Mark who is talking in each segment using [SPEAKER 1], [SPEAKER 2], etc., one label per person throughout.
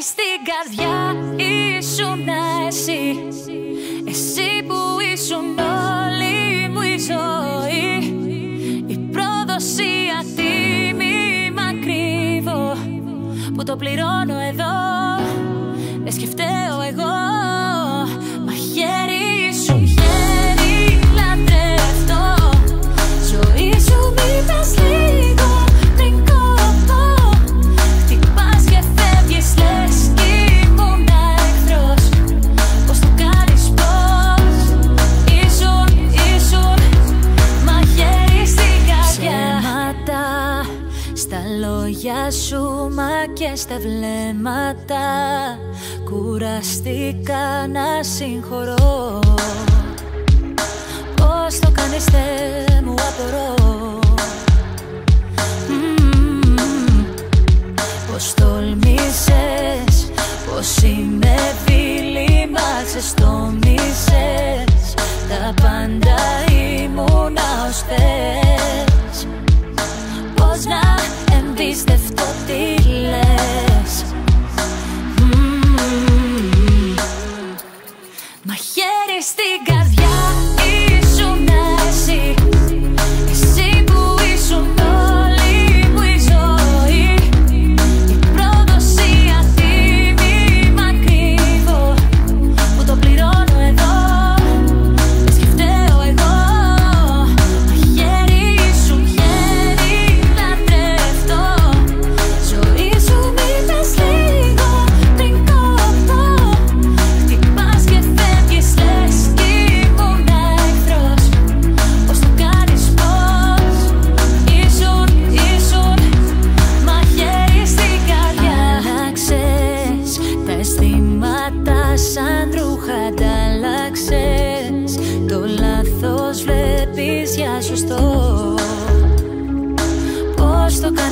[SPEAKER 1] στην καρδιά ήσουν εσύ. Εσύ που ήσουν όλη μου η ζωή. Η προδοσία τιμή μακρύβω Που το πληρώνω εδώ Δεν σκεφταίω εγώ στα λόγια σου μα και στα βλέμματα. Κουραστήκα να συγχωρώ. Πώς το κάνεις Θεέ μου απορώ. Μμμ. Πώς τολμήσες Πώς είμαι δίλημασες Τόμησες Τα πάντα ήμουνα ως θες εμπιστευτώ τι λες Μμμ. Μαχαίρι στην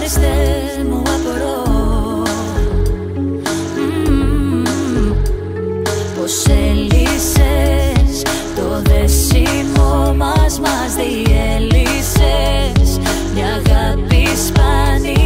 [SPEAKER 1] Χριστέ μου το δεσίμο μας μας διέλυσες. Μια αγάπη σπάνια